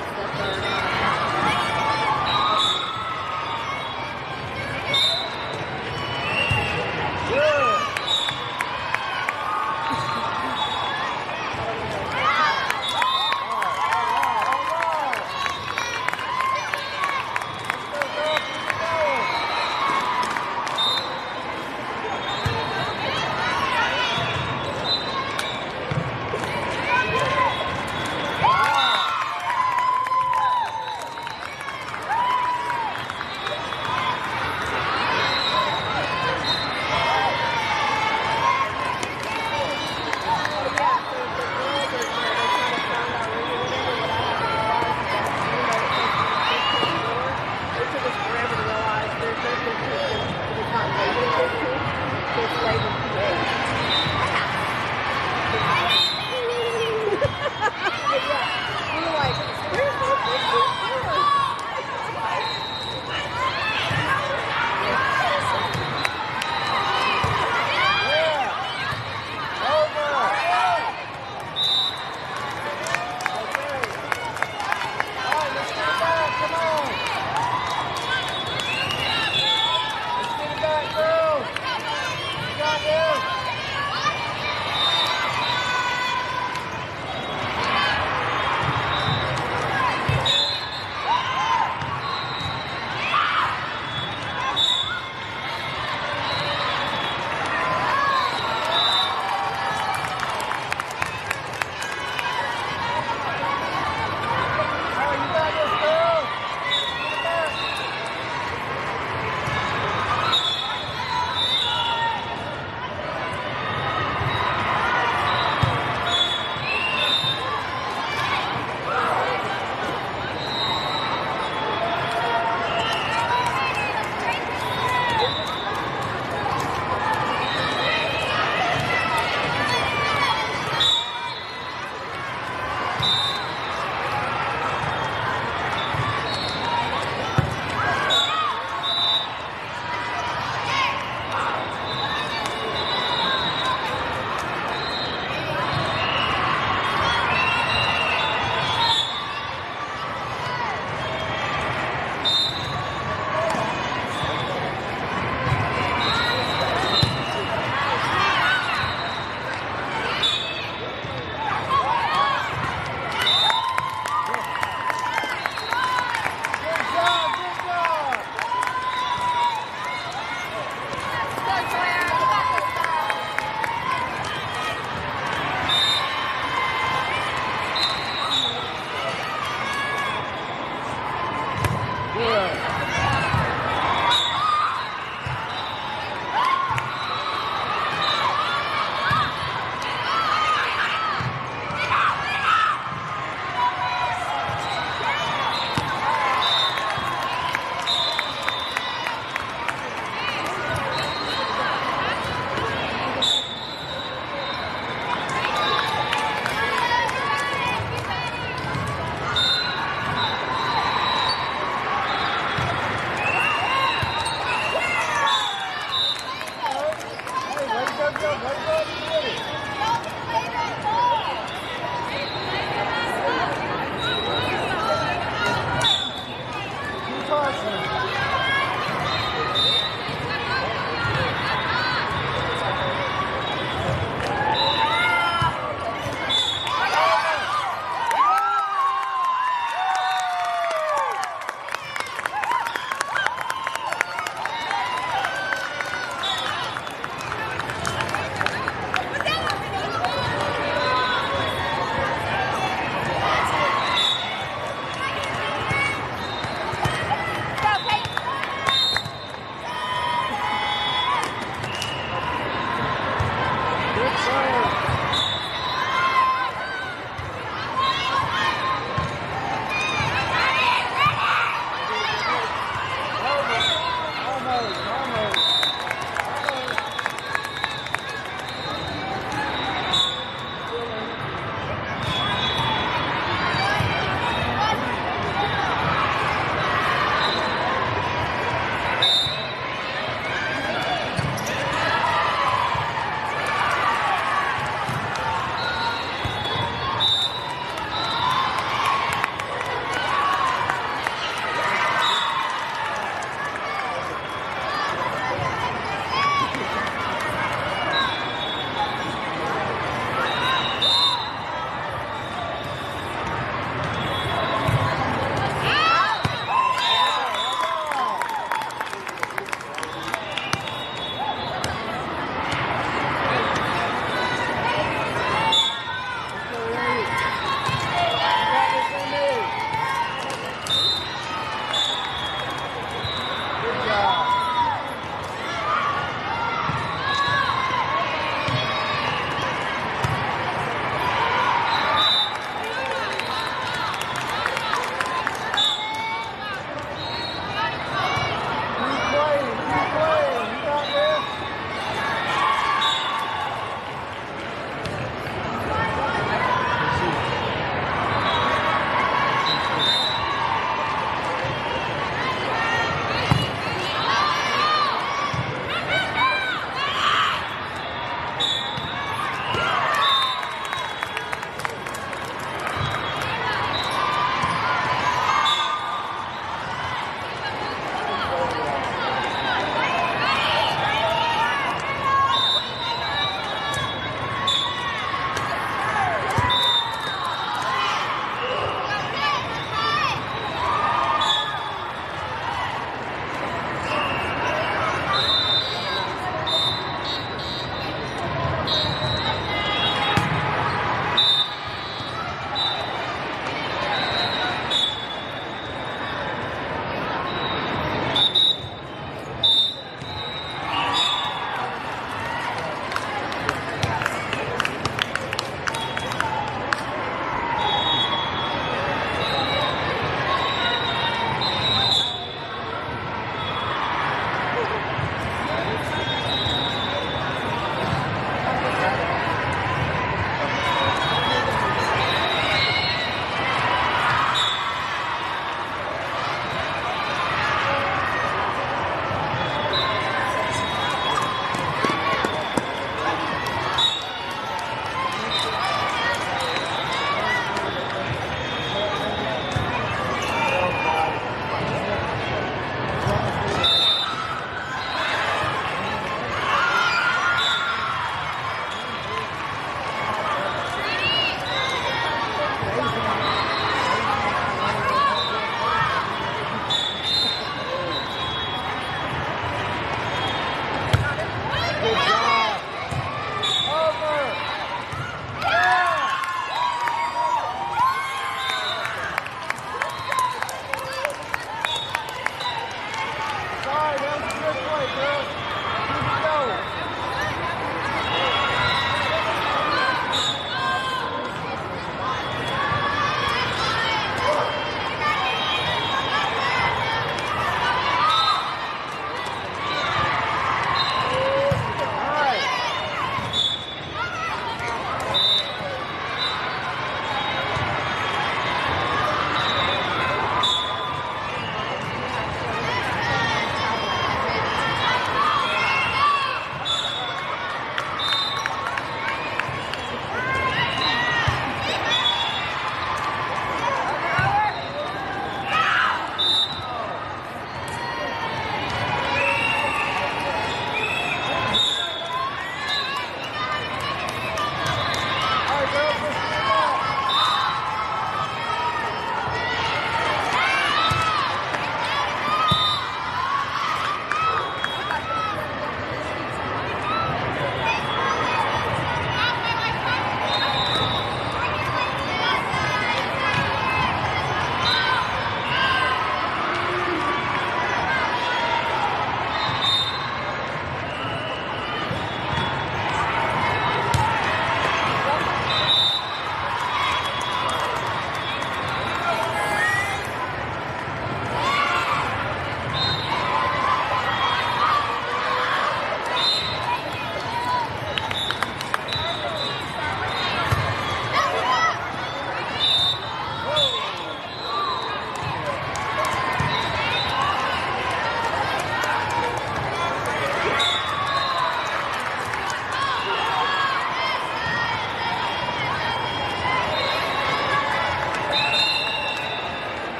何?